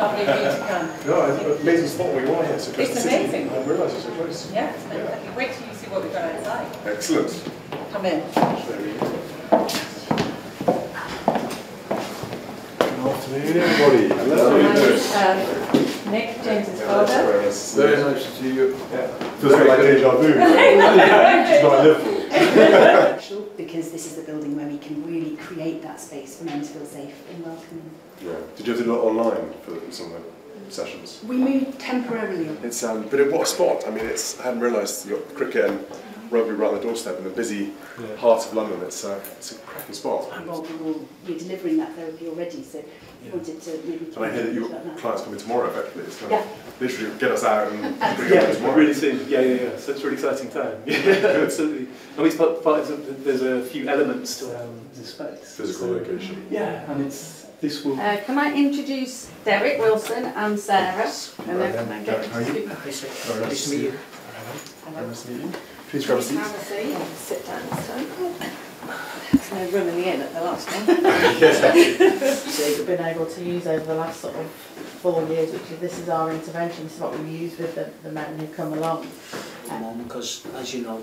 lovely of you to come. No, it's an amazing spot we are here. So close It's to city. amazing. I didn't realise it's so close. Yeah, it's fantastic. Wait till you see what we've got outside. Excellent. Come in. There we. Good afternoon, everybody. Hello. Um, Nick, James's father. Very Very nice to see you. Yeah. Feels like deja vu. Which is I live for. special because this is the building where we can really create that space for men to feel safe and welcome. Yeah. Did you have to do it online for some of the sessions? We moved temporarily. It's um, but it, what a spot! I mean, it's I hadn't realised you got cricket and rugby right on the doorstep in the busy heart of London. It's uh, it's a cracking spot. Well, we will, we're delivering that therapy already, so we wanted to maybe. And I hear that your talk about that. clients coming tomorrow. Effectively, it's kind Yeah. of literally get us out and bring Yeah, them tomorrow. really soon. Yeah, yeah, yeah. So it's a really exciting time. Yeah, absolutely. And we part, part of, there's a few elements to um, the space. Physical So- location. Yeah, and it's this will. Uh, can I introduce Derek Wilson and Sarah? And then can I get How are you? Hi, Nice to meet you. Very nice to meet you. Please grab a seat. Have a seat. Sit down this time. There's no room in the inn at the last one. Yes. We've been able to use over the last sort of four years, which is this is our intervention. This is what we use with the, the men who come along. At the because as you know,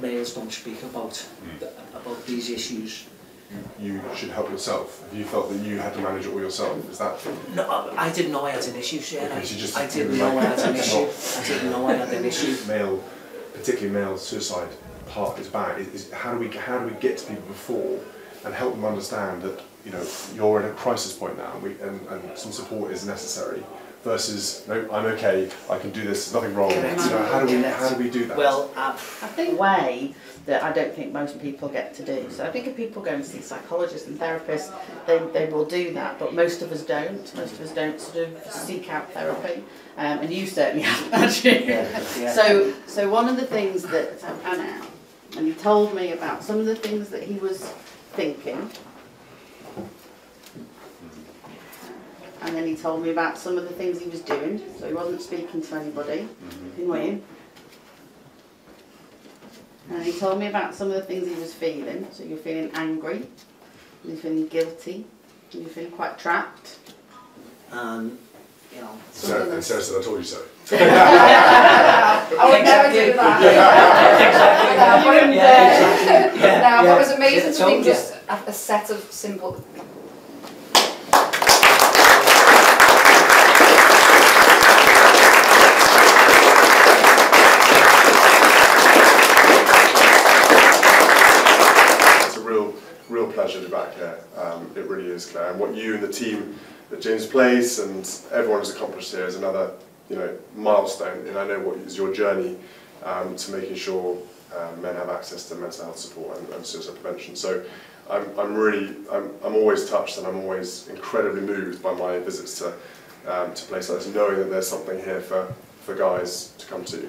males don't speak about mm. th- about these issues. You should help yourself. Have you felt that you had to manage it all yourself? Is that No, I I didn't know I had an issue, sir. Okay, so you I didn't know I had an issue. I didn't know I had an issue. male, particularly male suicide part is about is, is how do we how do we get to people before and help them understand that you know you're at a crisis point now and, we, and, and some support is necessary versus no I'm okay I can do this there's nothing wrong you know how do we how do we do that Well, uh, I think way that I don't think most people get to do. So I think if people go and see psychologists and therapists, they, they will do that, but most of us don't. Most of us don't sort of seek out therapy, um, and you certainly haven't, had you? yeah. So, so one of the things that I've out, and he told me about some of the things that he was thinking, and then he told me about some of the things he was doing. So he wasn't speaking to anybody. Mm-hmm. In Wayne. And he told me about some of the things he was feeling. So you're feeling angry, you're feeling guilty, you're feeling quite trapped. and you know, Sarah, and Sarah said I told you so I would never do that. exactly. Yeah, exactly. Yeah, Now, what was amazing to me yeah. just a, a set of simple. it's a real real pleasure to be back here um, it really is Claire. And what you and the team at James Place and everyone has accomplished here is another you know milestone. And I know what is your journey um, to making sure um, men have access to mental health support and, and suicide prevention. So I'm, I'm really I'm, I'm always touched and I'm always incredibly moved by my visits to um, to places knowing that there's something here for, for guys to come to